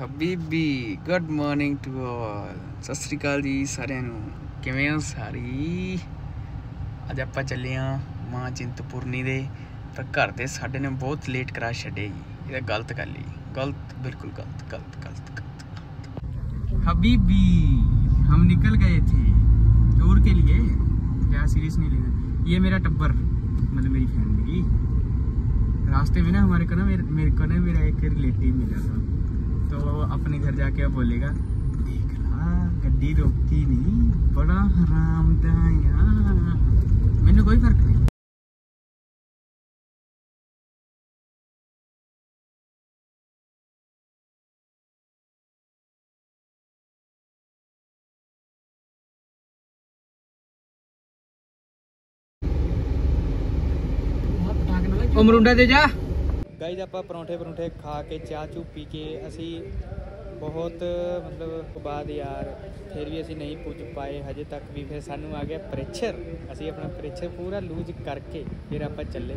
ਹਬੀਬੀ good morning to all ਸਤਿ ਸ੍ਰੀ ਅਕਾਲ ਜੀ ਸਾਰਿਆਂ ਨੂੰ ਕਿਵੇਂ ਹੋ ਸਾਰੀ ਅੱਜ ਆਪਾਂ ਚੱਲੇ ਆ ਮਾਂ ਚਿੰਤਪੁਰਨੀ ਦੇ ਪਰ ਘਰ ਦੇ ਸਾਡੇ ਨੇ ਬਹੁਤ ਲੇਟ ਕਰਾ ਛੱਡੇ ਜੀ ਇਹ ਗਲਤ ਕਰ ਲਈ ਗਲਤ ਬਿਲਕੁਲ ਗਲਤ ਗਲਤ ਗਲਤ ਗਲਤ ਹਬੀਬੀ हम निकल गए थे टूर के लिए क्या सीरियस नहीं लेना ये मेरा टब्बर मतलब मेरी फैमिली रास्ते में ना हमारे को ना मेरे, मेरे को ना मेरा एक रिलेटिव मिला था तो वो अपने घर जाके अब बोलेगा देखना गड्डी रोकती नहीं बड़ा हराम मैंने कोई फ़र्क नहीं। ओ मरुंडा दे जा। ਗਾਈਜ਼ ਆਪਾਂ ਪਰੌਂਠੇ ਪਰੌਂਠੇ ਖਾ ਕੇ, ਚਾਹ ਚੂ ਪੀ ਕੇ ਅਸੀਂ ਬਹੁਤ ਮਤਲਬ ਬਾਅਦ ਯਾਰ, ਫਿਰ ਵੀ ਅਸੀਂ ਨਹੀਂ ਪੁੱਜ ਪਾਏ, ਹਜੇ ਤੱਕ ਵੀ ਫਿਰ ਸਾਨੂੰ ਆ ਗਿਆ ਪ੍ਰੈਸ਼ਰ ਅਸੀਂ ਆਪਣਾ ਪ੍ਰੈਸ਼ਰ ਪੂਰਾ ਲੂਜ਼ ਕਰਕੇ ਫਿਰ ਆਪਾਂ ਚੱਲੇ।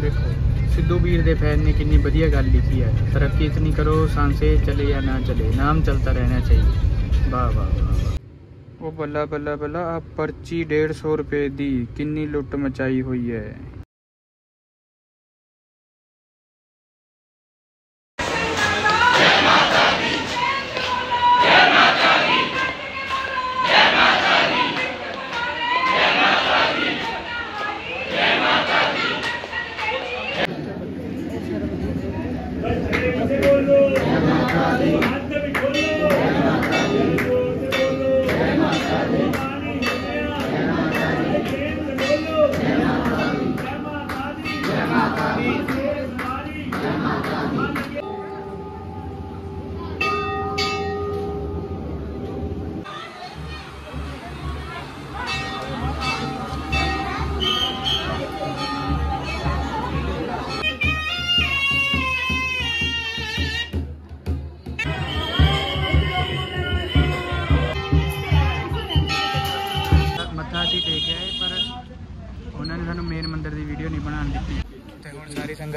ਦੇਖੋ, ਸਿੱਧੂ ਵੀਰ ਦੇ ਫੈਨ ਨੇ ਕਿੰਨੀ ਵਧੀਆ ਗੱਲ ਲਿਖੀ ਹੈ। ਤਰੱਕੀ ਇਤਨੀ ਕਰੋ ਸਾਂਸੇ ਚਲੇ ਜਾਂ ਨਾ ਚਲੇ, ਨਾਮ ਚਲਤਾ ਰਹਿਣਾ वाह वाह ओ बला आप पर्ची डेढ़ सौ रुपये दी। किन्नी लुट मचाई हुई है। Thank you.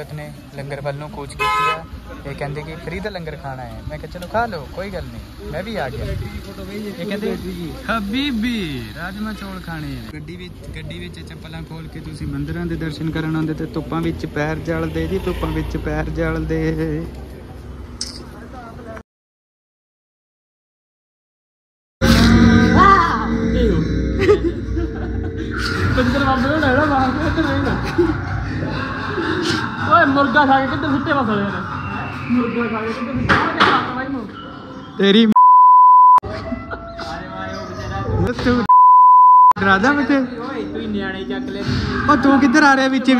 ਸੰਗਤ ਨੇ ਲੰਗਰ ਵੱਲ ਨੂੰ ਕੂਚ ਕੀਤੀ ਆ ਇਹ ਕਹਿੰਦੇ ਕਿ ਫਰੀ ਦਾ ਲੰਗਰ ਖਾਣਾ ਹੈ। ਮੈਂ ਕਿਹਾ ਚਲੋ ਖਾ ਲਓ ਕੋਈ ਗੱਲ ਨਹੀਂ। ਮੈਂ ਵੀ ਆ ਗਿਆ। ਇਹ ਕਹਿੰਦੇ ਹਬੀਬੀ ਰਾਜਮਾ ਚੌਲ ਖਾਣੇ ਆ। ਗੱਡੀ ਵਿੱਚ ਗੱਡੀ ਵਿੱਚ ਚੱਪਲਾਂ ਖੋਲ ਕੇ ਤੁਸੀਂ ਮੰਦਿਰਾਂ ਦੇ ਦਰਸ਼ਨ ਕਰਨ ਆਉਂਦੇ ਤੇ ਧੁੱਪਾਂ ਵਿੱਚ ਪੈਰ ਜਲਦੇ ਜੀ ਧੁੱਪਾਂ ਵਿੱਚ ਪੈਰ ਜਲਦੇ। ਨਾ ਤੋਂ ਨਹੀਂ ਨੇ तेरी तू कि तू किधर आ रहा है बिचे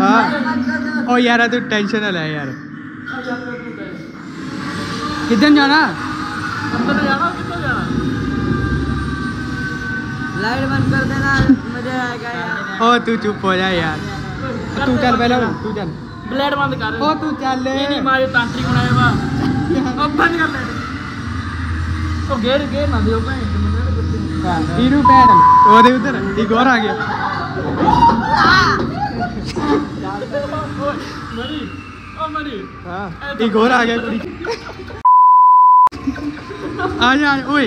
हाँ ओ यार तू टेंशन ना ले यार किधर जाना अंदर जाना लाइट बंद कर देना मज़ा आएगा यार। ओ तू चुप हो जा यार। तू चल पहले तू चल। ब्लेड बंद कर। ओ तू चल ये नहीं ये तांत्रिक बनाए बा। अब बंद कर ले। ओ गेर गेर ना दियो पे हीरू पैर। ओ दे उधर एक और आ गया एक और आ गया आ जा ओए।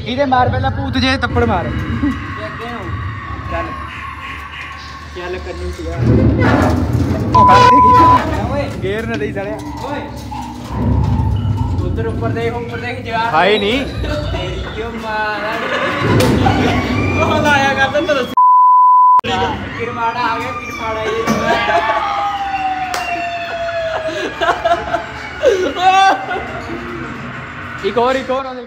ਇਹਦੇ ਮਾਰ ਪਹਿਲਾਂ ਭੂਤ ਜੇ ਤੱਪੜ ਮਾਰ ਚੱਲ ਚੱਲ ਕੰਨੀ ਸੀਗਾ ਉਹ ਕਰ ਦੇਗੀ ਗੇਰ ਨਾ ਦੇਈ ਸਾਲਿਆ ਓਏ ਉਧਰ ਉੱਪਰ ਦੇਖ ਉੱਪਰ ਦੇਖ ਜਗਾ ਹਾਏ ਨਹੀਂ ਤੇਰੀ ਕਿਉਂ ਮਾਰਾ ਉਹ ਲਾਇਆ ਕਰਦਾ ਤੇਰਾ ਕਿਰਮਾੜਾ ਆ ਗਿਆ ਕਿਰਮਾੜਾ ਇਹ ਇੱਕ ਹੋਰ ਇੱਕ ਹੋਰ ਉਹਦੇ